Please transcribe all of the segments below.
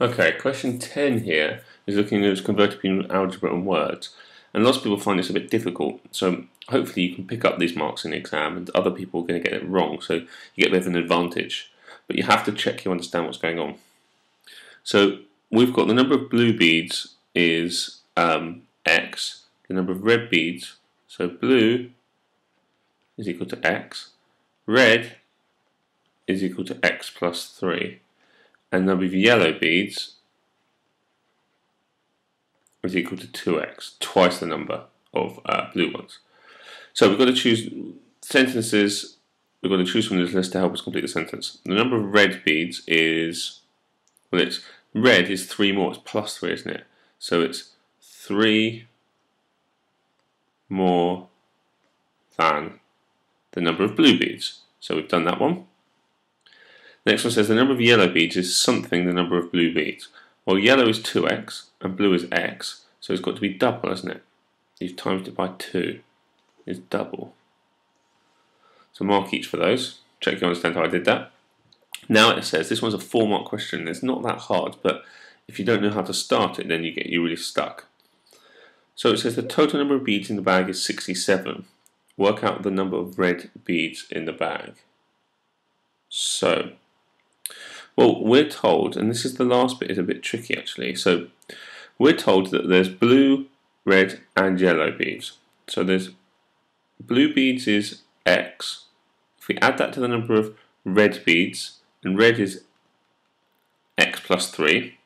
Okay, question 10 here is looking at converting between algebra and words. And lots of people find this a bit difficult. So hopefully you can pick up these marks in the exam and other people are going to get it wrong. So you get a bit of an advantage. But you have to check you understand what's going on. So we've got the number of blue beads is um, x. The number of red beads, so blue is equal to x. Red is equal to x plus 3 and number of yellow beads is equal to 2x, twice the number of uh, blue ones. So we've got to choose sentences, we've got to choose from this list to help us complete the sentence. The number of red beads is, well it's, red is 3 more, it's plus 3 isn't it? So it's 3 more than the number of blue beads. So we've done that one. Next one says the number of yellow beads is something the number of blue beads. Well, yellow is 2x and blue is x, so it's got to be double, hasn't it? You've times it by 2 It's double. So mark each for those. Check you understand how I did that. Now it says, this one's a four mark question. It's not that hard, but if you don't know how to start it, then you get you really stuck. So it says the total number of beads in the bag is 67. Work out the number of red beads in the bag. So well, we're told, and this is the last bit is a bit tricky actually. So we're told that there's blue, red, and yellow beads. So there's blue beads is X. If we add that to the number of red beads, and red is X plus 3,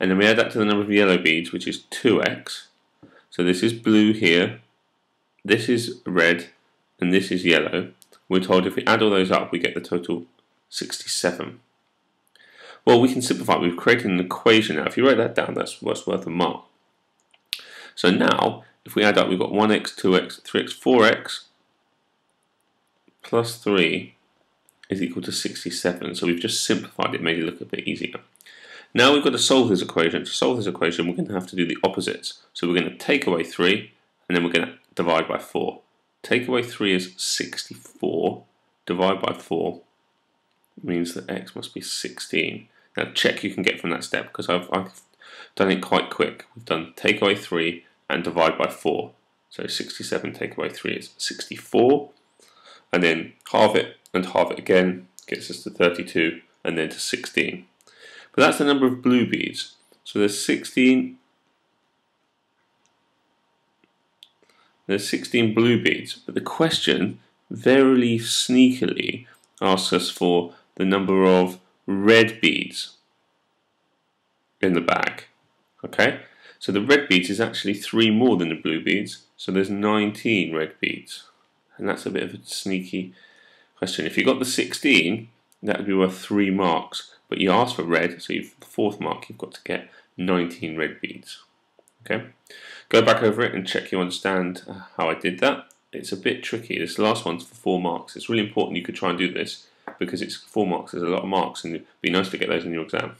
and then we add that to the number of yellow beads, which is 2x. So this is blue here, this is red, and this is yellow. We're told if we add all those up, we get the total 67. Well, we can simplify. We've created an equation now. If you write that down, that's what's worth a mark. So now, if we add up, we've got 1x, 2x, 3x, 4x plus 3 is equal to 67. So we've just simplified it, made it look a bit easier. Now we've got to solve this equation. To solve this equation, we're going to have to do the opposites. So we're going to take away 3, and then we're going to divide by 4. Take away 3 is 64, divide by 4 means that x must be 16. Now check you can get from that step because I've, I've done it quite quick. We've done take away 3 and divide by 4. So 67 take away 3 is 64. And then halve it and halve it again gets us to 32 and then to 16. But that's the number of blue beads. So there's 16 there's 16 blue beads. But the question verily sneakily asks us for the number of red beads in the bag. Okay, so the red beads is actually three more than the blue beads, so there's 19 red beads. And that's a bit of a sneaky question. If you got the 16, that would be worth three marks, but you asked for red, so you've the fourth mark, you've got to get 19 red beads. Okay, go back over it and check you understand how I did that. It's a bit tricky. This last one's for four marks. It's really important you could try and do this because it's four marks. There's a lot of marks, and it'd be nice to get those in your exam.